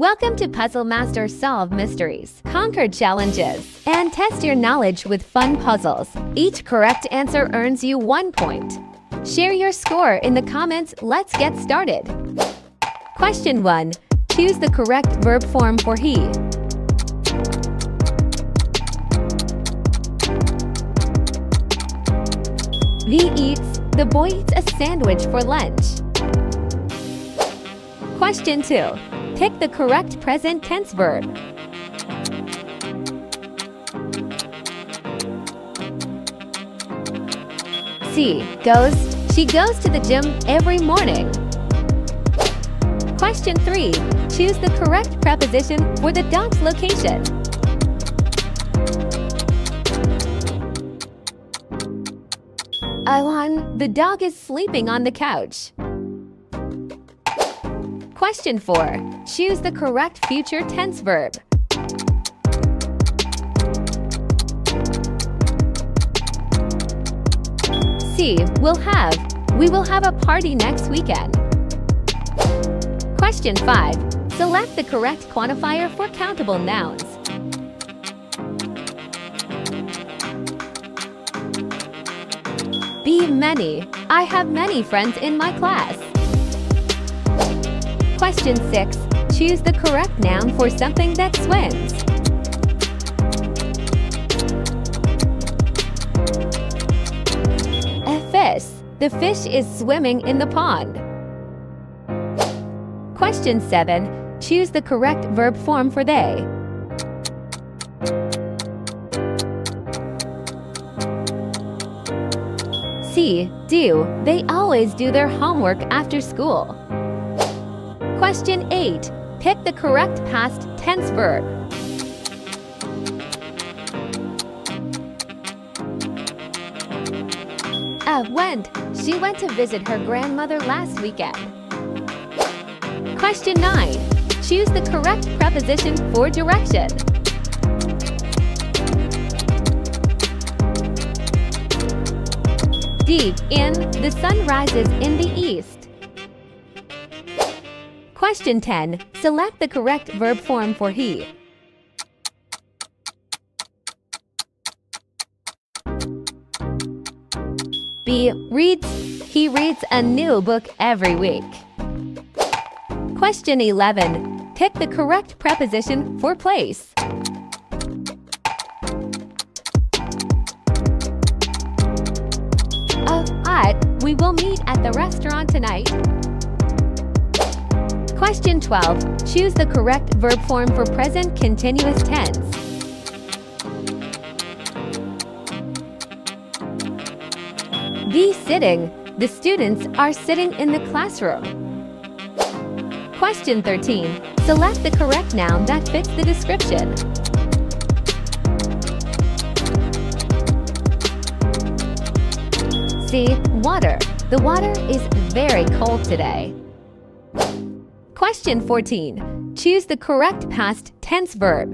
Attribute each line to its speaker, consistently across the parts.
Speaker 1: Welcome to Puzzle Master Solve Mysteries, Conquer Challenges, and test your knowledge with fun puzzles. Each correct answer earns you one point. Share your score in the comments. Let's get started. Question 1. Choose the correct verb form for he. The eats. The boy eats a sandwich for lunch. Question 2. Pick the correct present tense verb. C. Goes. She goes to the gym every morning. Question 3. Choose the correct preposition for the dog's location. Iwan, the dog is sleeping on the couch. Question 4. Choose the correct future tense verb. C. We'll have. We will have a party next weekend. Question 5. Select the correct quantifier for countable nouns. Be many. I have many friends in my class. Question 6. Choose the correct noun for something that swims. A fish. The fish is swimming in the pond. Question 7. Choose the correct verb form for they. C. Do. They always do their homework after school. Question 8. Pick the correct past tense verb. Uh, went. She went to visit her grandmother last weekend. Question 9. Choose the correct preposition for direction. D. In. The sun rises in the east. Question 10. Select the correct verb form for he. B. Reads. He reads a new book every week. Question 11. Pick the correct preposition for place. Oh, at. We will meet at the restaurant tonight. Question 12. Choose the correct verb form for present continuous tense. Be sitting. The students are sitting in the classroom. Question 13. Select the correct noun that fits the description. C. Water. The water is very cold today. Question 14. Choose the correct past tense verb.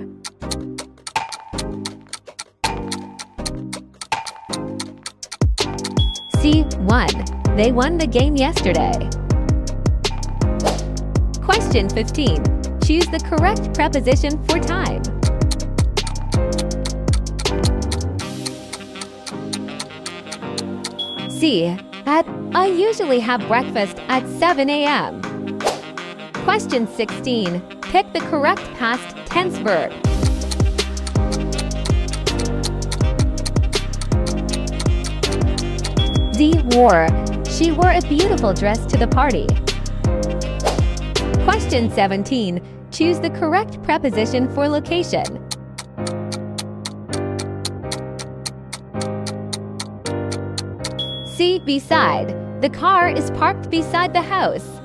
Speaker 1: C. 1. They won the game yesterday. Question 15. Choose the correct preposition for time. C. At I usually have breakfast at 7 a.m. Question 16. Pick the correct past tense verb. D. Wore. She wore a beautiful dress to the party. Question 17. Choose the correct preposition for location. C. Beside. The car is parked beside the house.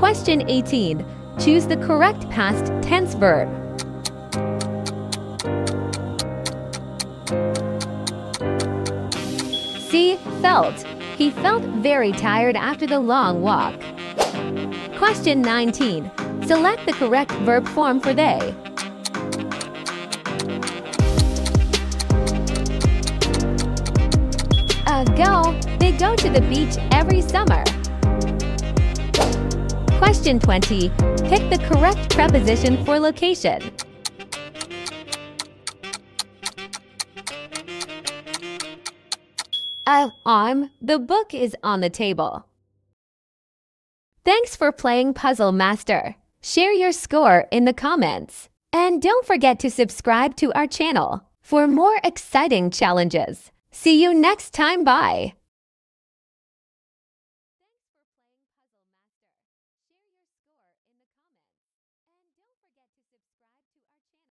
Speaker 1: Question 18. Choose the correct past tense verb. C. Felt. He felt very tired after the long walk. Question 19. Select the correct verb form for they. Uh, go. They go to the beach every summer. Question 20. Pick the correct preposition for location. Uh, I'm. The book is on the table. Thanks for playing Puzzle Master. Share your score in the comments. And don't forget to subscribe to our channel for more exciting challenges. See you next time. Bye.